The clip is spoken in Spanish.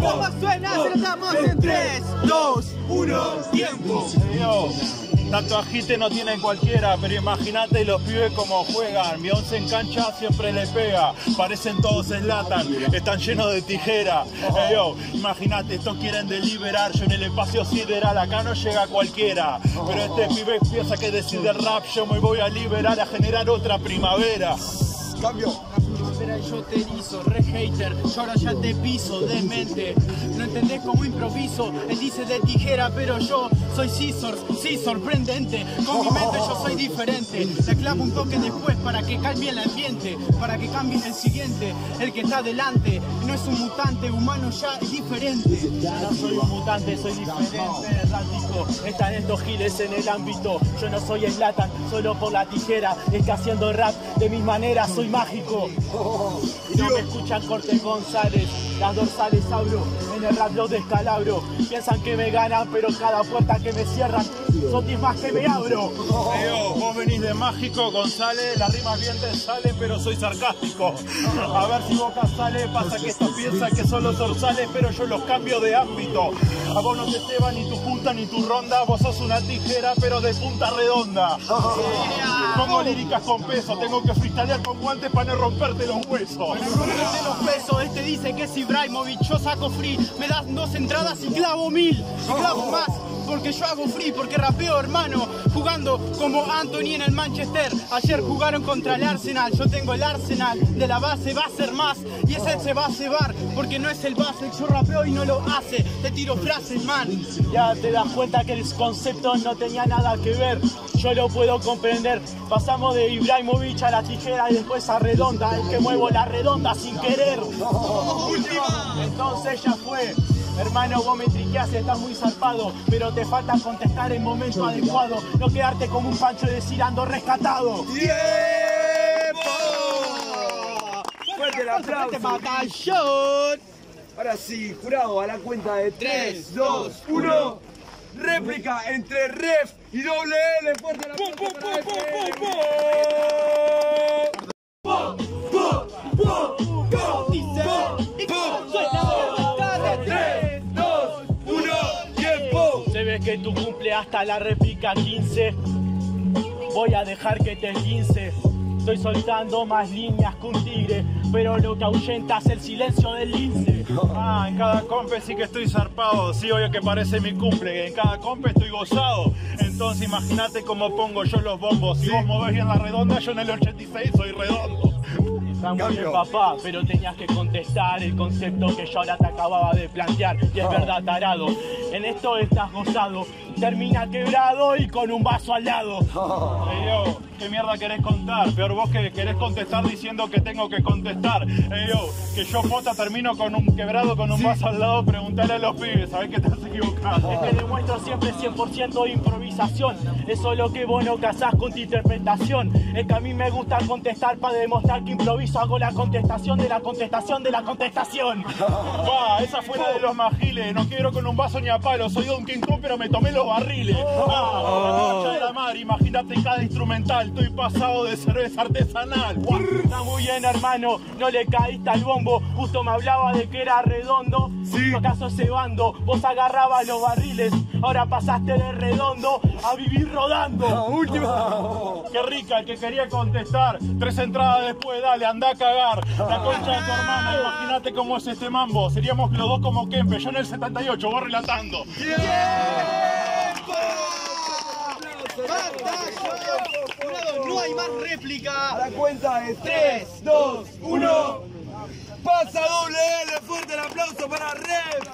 ¿Cómo suena? Damos en 3, 2, 1, tiempo. Tanto agite no tiene cualquiera, pero imagínate los pibes como juegan. Mi once en cancha siempre le pega. Parecen todos latan, están llenos de tijera. Yo, imagínate, estos quieren deliberar. Yo en el espacio sideral, acá no llega cualquiera. Pero este pibe piensa que decide rap. Yo me voy a liberar, a generar otra primavera. Cambio. Y yo te erizo, re hater, yo ahora ya te piso, demente. No entendés cómo improviso, él dice de tijera, pero yo soy Scissor, sí, sorprendente. Con mi mente yo soy diferente. Le clavo un toque después para que cambie el ambiente, para que cambie el siguiente. El que está delante no es un mutante, humano ya es diferente. Ya no soy un mutante, soy diferente, errático. Están estos giles en el ámbito. Yo no soy Slatan, solo por la tijera. Es que haciendo rap de mis maneras soy mágico. Y no me escuchan Cortés González. Las dorsales abro, en el rap los descalabro. Piensan que me ganan, pero cada puerta que me cierran son más que me abro. Yo, vos venís de mágico, González, las rimas bien te salen, pero soy sarcástico. A ver si boca sale, pasa que estos piensan que son los dorsales, pero yo los cambio de ámbito. A vos no te ceba ni tu punta ni tu ronda, vos sos una tijera, pero de punta redonda. Pongo líricas con peso, tengo que freestylear con guantes para no romperte los huesos. Pesos, este dice que es Ibrahimovic, yo saco free, me das dos entradas y clavo mil, y clavo más. Porque yo hago free, porque rapeo hermano, jugando como Anthony en el Manchester. Ayer jugaron contra el Arsenal, yo tengo el Arsenal, de la base va a ser más, y ese se va a cebar, porque no es el base, yo rapeo y no lo hace, te tiro frases, man. Ya te das cuenta que el concepto no tenía nada que ver. Yo lo puedo comprender. Pasamos de Ibrahimovic a la tijera y después a redonda. Es que muevo la redonda sin querer. Entonces ya fue. Hermano, vos me triqueás, estás muy zarpado, pero te falta contestar en momento adecuado, no quedarte como un pancho y decir ando rescatado. ¡Tiempo! Fuerte el aplauso. batallón. Ahora sí, jurado, a la cuenta de 3, 2, 1. Réplica entre Ref y doble L. Fuerte el aplauso que tu cumple hasta la réplica 15. Voy a dejar que te 15. Estoy soltando más líneas que un tigre, pero lo que ahuyenta es el silencio del lince. Ah, en cada compe sí que estoy zarpado. Sí, oye que parece mi cumple. En cada compe estoy gozado. Entonces imagínate cómo pongo yo los bombos. Si vos movés bien la redonda, yo en el 86 soy redondo. Cambio. papá, pero tenías que contestar el concepto que yo ahora te acababa de plantear. Y es verdad, tarado, en esto estás gozado. Termina quebrado y con un vaso al lado. Yo, ¿qué mierda querés contar? Peor vos que querés contestar diciendo que tengo que contestar. Ey, yo, que yo pota termino con un quebrado con un vaso al lado, preguntale a los pibes, sabés que estás equivocado. Es que demuestro siempre 100% de improvisación. Eso es lo que vos no casás con tu interpretación. Es que a mí me gusta contestar para demostrar que improviso. Hago la contestación de la contestación de la contestación. Va, esa fue la de los magiles. No quiero con un vaso ni a palo. Soy Don King Kong, pero me tomé los barriles. Ah, la la imagínate cada instrumental. Estoy pasado de cerveza artesanal. Está muy bien, hermano, no le caíste al bombo. Justo me hablaba de que era redondo. Sí. ¿Acaso cebando? Vos agarrabas los barriles. Ahora pasaste de redondo a vivir La rodando. última. Qué rica el que quería contestar. Tres entradas después, dale, anda a cagar. La concha de tu hermana, imagínate cómo es este mambo. Seríamos los dos como Kempe. Yo en el 78, vos relatando. Jurado, no hay más réplica. A la cuenta de 3, 2, 1. Pasa doble L. Fuerte el aplauso para Ref.